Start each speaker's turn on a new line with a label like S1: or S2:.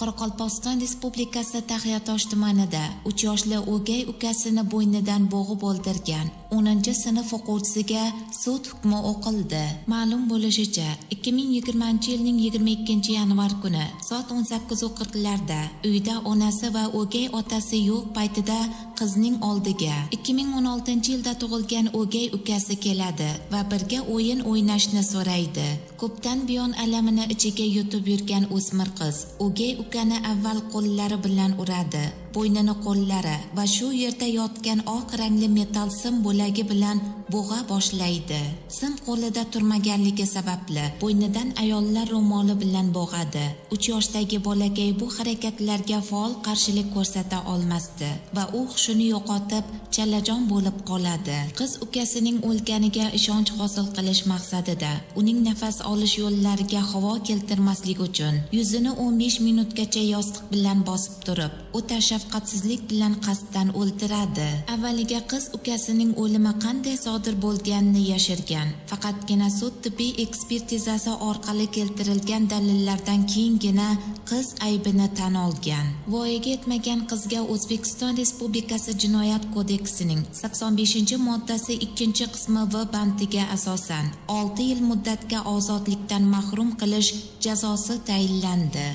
S1: qoraqalpog'iston respublikasi taxiatosh tumanida uch yoshli o'gay ukasini bo'ynidan bo'g'ib o'ldirgan o'ninchi sinf o'quvchisiga sud hukmi o'qildi. Ma'lum bo'lishicha ikki ming yigirmanchi yilning yigirma ikkinchi yanvar kuni soat o'n sakkizu qirqlarda uyda onasi va o'gay otasi yo'q paytida qizning oldiga. ikki ming o'n oltinchi yilda tug'ilgan o'gay ukasi keladi va birga o'yin o'ynashni so'raydi. Ko'pdan buyon alamini ichiga yutib yurgan o'smir qiz o'gay ukani avval qo'llari bilan uradi. Bo'ynini qo'llari va shu yerda yotgan oq rangli metall sim bo'lagi bilan bo'g'a boshlaydi. Sim qo'lida turmaganligi sababli bo'ynidan ayollar ro'moli bilan bo'g'adi. Uch yoshdagi bolakay bu harakatlarga faol qarshilik ko'rsata olmasdi va u hushini yo'qotib challajon bo'lib qoladi. Qiz ukasining o'lganiga ishonch hosil qilish maqsadida uning nafas olish yo'llariga havo keltirmaslik uchun yuzini o'n besh minutgacha yostiq bilan bosib turib o'ta shafqatsizlik bilan qasddan o'ldiradi. Avvaliga qiz ukasining o'limi qanday sodir bo'lganini yashirgan. Faqatgina sud tibbiy ekspertizasi orqali keltirilgan dalillardan keyingina qiz aybini tan olgan. Voyaga yetmagan qizga o'zbekiston respublikasi jinoyat kodeksining sakson beshinchi moddasi ikkinchi qismi v bandiga asosan 6 yil muddatga ozodlikdan mahrum qilish jazosi tayinlandi.